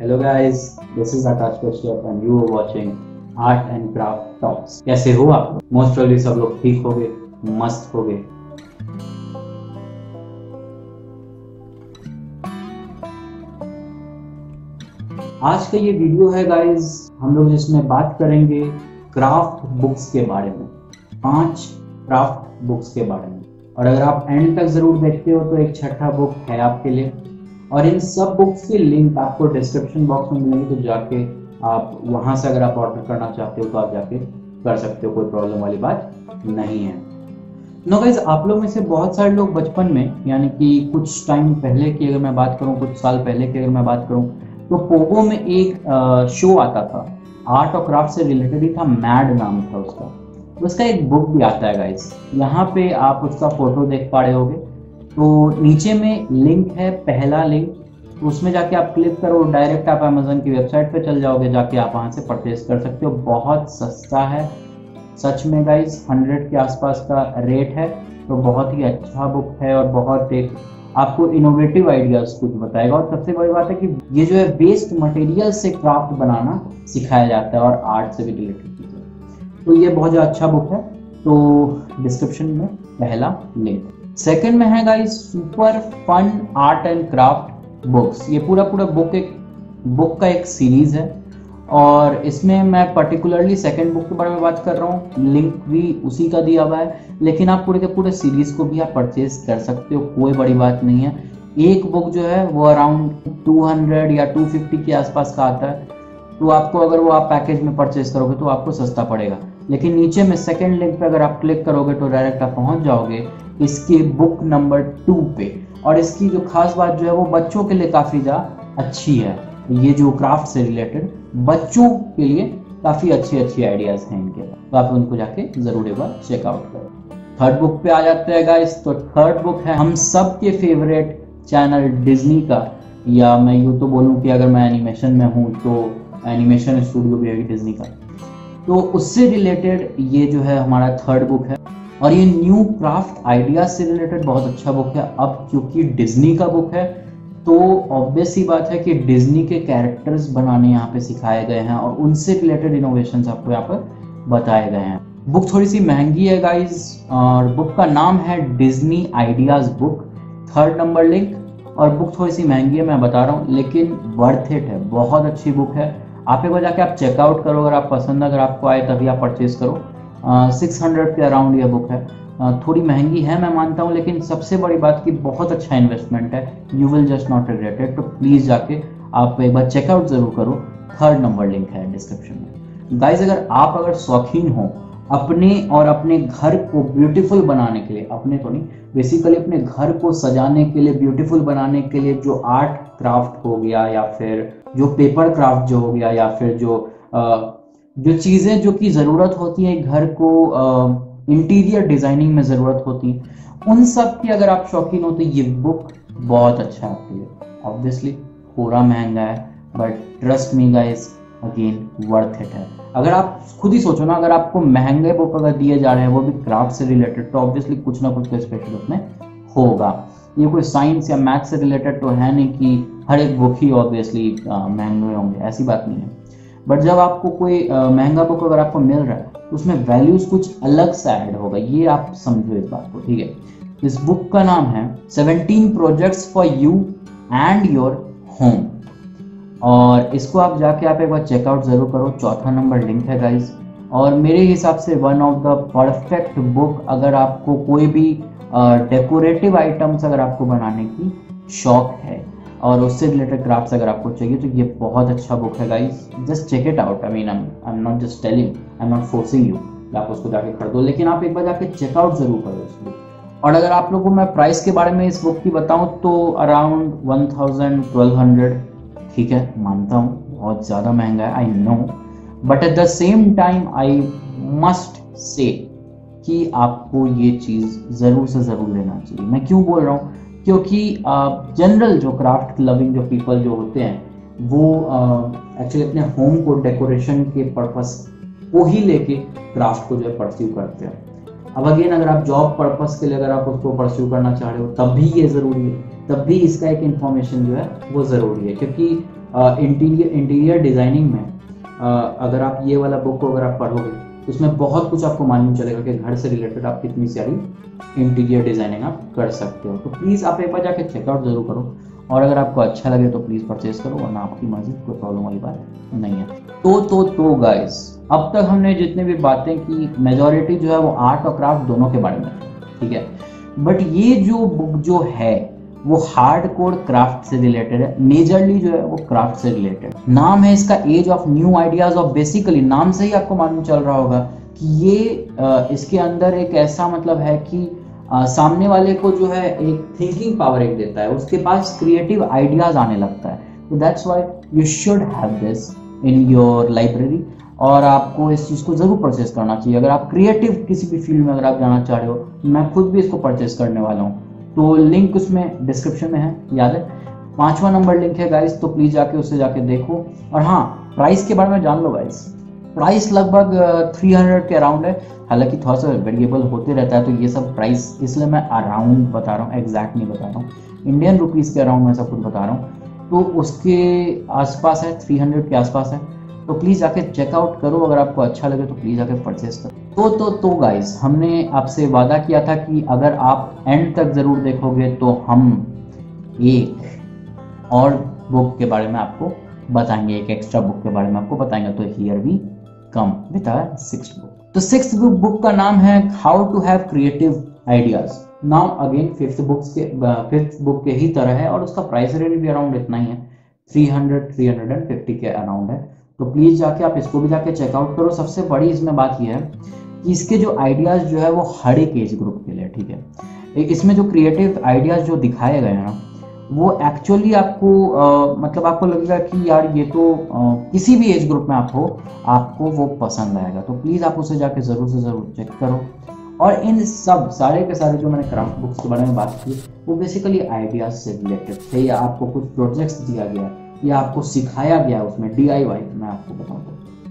Hello guys, this is Akash Kashyap and you are watching Art and Craft Talks. कैसे हो आप? Most probably सब लोग ठीक हो गए मस्त हो गए आज का ये वीडियो है गाइस हम लोग जिसमें बात करेंगे क्राफ्ट बुक्स के बारे में। पाँच क्राफ्ट बुक्स के बारे में। और अगर आप एंड तक ज़रूर देखते हो तो एक छठा बुक है आपके लिए। और इन सब बुक्स की लिंक आपको डिस्क्रिप्शन बॉक्स में मिलेंगी तो जाके आप वहाँ से अगर आप ऑर्डर करना चाहते हो तो आप जाके कर सकते हो, कोई प्रॉब्लम वाली बात नहीं है। नो गाइज़ आप लोग में से बहुत सारे लोग बचपन में, यानी कि कुछ टाइम पहले की अगर मैं बात करूँ, कुछ साल पहले की अगर मैं बात करूँ तो पोगो में एक शो आता था। आर्ट और क्राफ्ट से रिलेटेड ही था मैड नाम था उसका। उसका एक बुक भी आता है गाइस यहाँ पे आप उसका फ़ोटो देख पा रहे होगे। तो नीचे में लिंक है, पहला लिंक तो उसमें जाके आप क्लिक करो डायरेक्ट आप अमेजोन की वेबसाइट पे चल जाओगे, जाके आप वहाँ से परचेज कर सकते हो। बहुत सस्ता है। सच में गाइस हंड्रेड के आसपास का रेट है तो बहुत ही अच्छा बुक है और बहुत एक आपको इनोवेटिव आइडियाज़ कुछ बताएगा। और सबसे बड़ी बात है कि ये जो है वेस्ट मटेरियल से क्राफ्ट बनाना सिखाया जाता है और आर्ट से भी रिलेटेड तो ये बहुत अच्छा बुक है। तो डिस्क्रिप्शन में पहला लिंक सेकंड में है guys super fun art and craft books ये पूरा पूरा बुक एक बुक का एक सीरीज़ है। और इसमें मैं पर्टिकुलरली सेकंड बुक के बारे में बात कर रहा हूँ। लिंक भी उसी का दिया हुआ है। लेकिन आप पूरे के पूरे सीरीज़ को भी आप परचेज कर सकते हो, कोई बड़ी बात नहीं है। एक बुक जो है, वो अराउंड 200 या 250 के आसपास का आता है। तो आपको अगर वो आप पैकेज में परचेज करोगे तो आपको सस्ता पड़ेगा। लेकिन नीचे में सेकेंड लिंक पे अगर आप क्लिक करोगे तो डायरेक्ट आप पहुँच जाओगे इसके बुक नंबर टू पे। और इसकी जो खास बात जो है वो बच्चों के लिए काफ़ी ज़्यादा अच्छी है। ये जो क्राफ्ट से रिलेटेड बच्चों के लिए काफ़ी अच्छी अच्छी आइडियाज़ हैं इनके। तो आप उनको जाके ज़रूर एक बार चेकआउट करो। थर्ड बुक पे आ जाते हैं गाइस तो थर्ड बुक है हम सब के फेवरेट चैनल डिज्नी का। या मैं यूँ तो बोलूँ कि अगर मैं एनिमेशन में हूँ तो एनिमेशन स्टूडियो भी है डिज्नी का। तो उससे रिलेटेड ये जो है हमारा थर्ड बुक है। और ये न्यू क्राफ्ट आइडिया से रिलेटेड बहुत अच्छा बुक है। अब क्योंकि डिज्नी का बुक है तो ऑब्वियस ही बात है कि डिज्नी के कैरेक्टर्स बनाने यहाँ पे सिखाए गए हैं और उनसे रिलेटेड इनोवेशन आपको यहाँ पर बताए गए हैं। बुक थोड़ी सी महँगी है गाइज़ और बुक का नाम है Disney ideas book third number link और बुक थोड़ी सी महँगी है, मैं बता रहा हूँ, लेकिन वर्थ इट है। बहुत अच्छी बुक है। आप एक बार जाके आप चेकआउट करो, अगर आप पसंद, अगर आपको आए तभी आप परचेज करो। सिक्स हंड्रेड के अराउंड ये बुक है। थोड़ी महँगी है, मैं मानता हूँ, लेकिन सबसे बड़ी बात की बहुत अच्छा इन्वेस्टमेंट है। You will just not regret it तो प्लीज़ जाके आप एक बार चेकआउट ज़रूर करो। थर्ड नंबर लिंक है डिस्क्रिप्शन में। गाइज़ अगर आप अगर शौकीन हो, अपने और अपने घर को ब्यूटीफुल बनाने के लिए, अपने तो नहीं बेसिकली अपने घर को सजाने के लिए ब्यूटीफुल बनाने के लिए जो आर्ट क्राफ्ट हो गया या फिर जो पेपर क्राफ्ट जो हो गया या फिर जो जो चीज़ें जो कि ज़रूरत होती है घर को इंटीरियर डिज़ाइनिंग में ज़रूरत होती है, उन सब की अगर आप शौकीन हो तो ये बुक बहुत अच्छा है। आपके लिए ऑब्वियसली पूरा महँगा है but trust me guys again worth it है। अगर आप खुद ही सोचो ना, अगर आपको महँगे बुक अगर दिए जा रहे हैं, वो भी क्राफ्ट से रिलेटेड तो ऑब्वियसली कुछ ना कुछ तो स्पेशल उसमें होगा। ये कोई साइंस या मैथ से रिलेटेड तो है नहीं कि हर एक बुक ही ऑब्वियसली महँगे होंगे, ऐसी बात नहीं है। बट जब आपको कोई महँगा बुक अगर आपको मिल रहा है तो उसमें वैल्यूज़ कुछ अलग से ऐड होगा, ये आप समझो इस बात को, ठीक है? इस बुक का नाम है 17 projects for you and your home और इसको आप जाके आप एक बार चेकआउट ज़रूर करो, चौथा नंबर लिंक है गाइज़ और मेरे हिसाब से one of the perfect book अगर आपको कोई भी डेकोरेटिव आइटम्स अगर आपको बनाने की शौक है और उससे रिलेटेड क्राफ्ट्स अगर आपको चाहिए तो ये बहुत अच्छा बुक है guys just check it out I mean I am not just telling I am not forcing you आप उसको जाके खरीदो लेकिन आप एक बार जाके चेकआउट ज़रूर करो इस बुक और अगर आप लोगों को मैं प्राइस के बारे में इस बुक की बताऊँ तो around one thousand twelve hundred ठीक है, मानता हूँ, बहुत ज़्यादा महँगा है I know but at the same time I must say कि आपको ये चीज़ ज़रूर से ज़रूर लेना चाहिए. मैं क्यों बोल रहा हूँ? क्योंकि जनरल जो क्राफ्ट लविंग जो पीपल जो होते हैं वो एक्चुअली अपने होम को डेकोरेशन के पर्पस को ही लेके क्राफ्ट को जो है परस्यू करते हैं। अब अगेन अगर आप जॉब पर्पस के लिए अगर आप उसको परस्यू करना चाह रहे हो तब भी ये ज़रूरी है। तब भी इसका एक इंफॉर्मेशन जो है वो ज़रूरी है। क्योंकि इंटीरियर इंटीरियर डिज़ाइनिंग में uh, अगर आप ये वाला बुक को अगर आप पढ़ोगे उसमें बहुत कुछ आपको मालूम चलेगा कि घर से रिलेटेड आप कितनी सारी इंटीरियर डिज़ाइनिंग आप कर सकते हो। तो प्लीज़ आप एक बार जाके चेकआउट ज़रूर करो और अगर आपको अच्छा लगे तो प्लीज़ परचेज करो, वरना आपकी मर्ज़ी, कोई प्रॉब्लम वाली बात नहीं है। तो तो तो गाइस अब तक हमने जितने भी बातें की मेजोरिटी जो है वो आर्ट और क्राफ्ट दोनों के बारे में, ठीक है? बट ये जो बुक जो है वो हार्ड कोड क्राफ्ट से रिलेटेड है. मेजरली जो है वो क्राफ्ट से रिलेटेड नाम है इसका age of new ideas of basically नाम से ही आपको मालूम चल रहा होगा कि ये इसके अंदर एक ऐसा मतलब है कि आ, सामने वाले को जो है एक थिंकिंग पावर एक देता है. उसके पास क्रिएटिव आइडियाज़ आने लगता है. तो that's why you should have this in your library और आपको इस चीज़ को ज़रूर परचेज करना चाहिए. अगर आप क्रिएटिव किसी भी फ़ील्ड में अगर आप जाना चाह रहे हो मैं खुद भी इसको परचेज करने वाला हूँ. तो लिंक उसमें डिस्क्रिप्शन में है, याद है? पांचवा नंबर लिंक है गाइस तो प्लीज़ जाके उससे जाके देखो। और हाँ प्राइस के बारे में जान लो गाइस प्राइस लगभग थ्री हंड्रेड के अराउंड है। हालाँकि थोड़ा सा वेरिएबल होते रहता है तो ये सब प्राइस इसलिए मैं अराउंड बता रहा हूँ एग्जैक्ट नहीं बता रहा हूँ। इंडियन रुपीज़ के अराउंड मैं सब कुछ बता रहा हूँ। तो उसके आसपास है थ्री हंड्रेड के आसपास है। तो प्लीज़ जाके चेकआउट करो, अगर आपको अच्छा लगे तो प्लीज़ जाके परचेस करो। तो तो तो गाइस हमने आपसे वादा किया था कि अगर आप एंड तक ज़रूर देखोगे तो हम एक और बुक के बारे में आपको बताएँगे, एक एक्स्ट्रा बुक के बारे में आपको बताएँगे। तो here we come with our six book तो सिक्स बुक का नाम है how to have creative ideas now again fifth books के फिफ्थ बुक के ही तरह है और उसका प्राइस रेट भी अराउंड इतना ही है। 300 350 के अराउंड है। तो प्लीज़ जाके आप इसको भी जाके चेकआउट करो। सबसे बड़ी इसमें बात यह है कि इसके जो आइडियाज़ जो है वो हर एक एज ग्रुप के लिए ठीक है? इसमें जो क्रिएटिव आइडियाज़ जो दिखाए गए हैं वो एक्चुअली आपको आ, मतलब आपको लगेगा कि यार ये तो आ, किसी भी एज ग्रुप में आप हो आपको वो पसंद आएगा। तो प्लीज़ आप उसे जाके ज़रूर से ज़रूर चेक करो। और इन सब सारे के सारे जो मैंने क्राफ्ट बुक्स के बारे में बात की वो बेसिकली आइडियाज़ से रिलेटेड थे या आपको कुछ प्रोजेक्ट्स दिया गया। या आपको सिखाया गया उसमें डी आई वाई मैं आपको बताऊँ।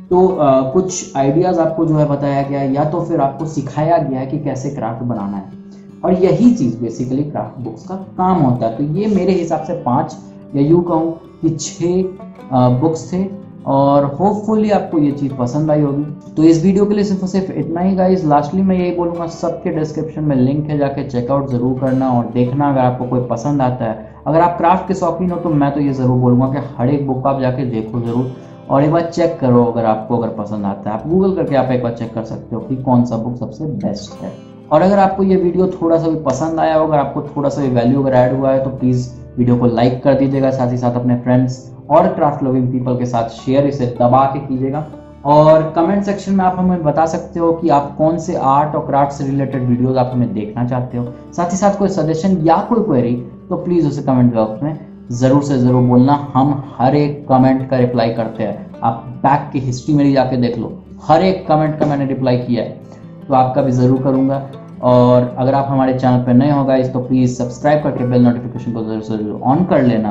तो आ, कुछ आइडियाज़ आपको जो है बताया गया या तो फिर आपको सिखाया गया है कि कैसे क्राफ्ट बनाना है। और यही चीज़ बेसिकली क्राफ्ट बुक्स का काम होता है। तो ये मेरे हिसाब से पाँच या यूँ कहूँ कि छः बुक्स थे और होपफुली आपको ये चीज़ पसंद आई होगी। तो इस वीडियो के लिए सिर्फ़ सिर्फ़ इतना ही गाइस लास्टली मैं यही बोलूँगा सबके डिस्क्रिप्शन में लिंक है जाके चेकआउट ज़रूर करना और देखना अगर आपको कोई पसंद आता है। अगर आप क्राफ्ट के शौकीन हो तो मैं तो ये ज़रूर बोलूँगा कि हर एक बुक आप जाके देखो ज़रूर। और एक बार चेक करो अगर आपको अगर पसंद आता है। आप गूगल करके आप एक बार चेक कर सकते हो कि कौन सा बुक सबसे बेस्ट है। और अगर आपको ये वीडियो थोड़ा सा भी पसंद आया हो अगर आपको थोड़ा सा भी वैल्यू अगर ऐड हुआ है तो प्लीज़ वीडियो को लाइक कर दीजिएगा, साथ ही साथ अपने फ्रेंड्स और क्राफ्ट लविंग पीपल के साथ शेयर इसे दबा के कीजिएगा। और कमेंट सेक्शन में आप हमें बता सकते हो कि आप कौन से आर्ट और क्राफ्ट से रिलेटेड वीडियोस आप हमें देखना चाहते हो। साथ ही साथ कोई सजेशन या कोई क्वेरी तो प्लीज़ उसे कमेंट बॉक्स में ज़रूर से ज़रूर बोलना। हम हर एक कमेंट का रिप्लाई करते हैं। आप बैक की हिस्ट्री मेरी जाके देख लो। हर एक कमेंट का मैंने रिप्लाई किया है। तो आपका भी ज़रूर करूँगा। और अगर आप हमारे चैनल पर नए हो गाइस तो प्लीज़ सब्सक्राइब करके बेल नोटिफिकेशन को ज़रूर से ऑन कर लेना।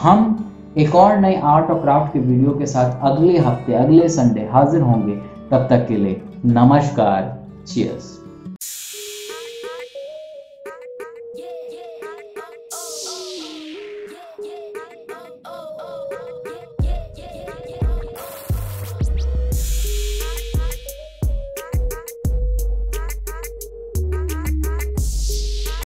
हम एक और नए आर्ट और क्राफ्ट के वीडियो के साथ अगले हफ़्ते, अगले संडे हाजिर होंगे। तब तक के लिए नमस्कार। चीयर्स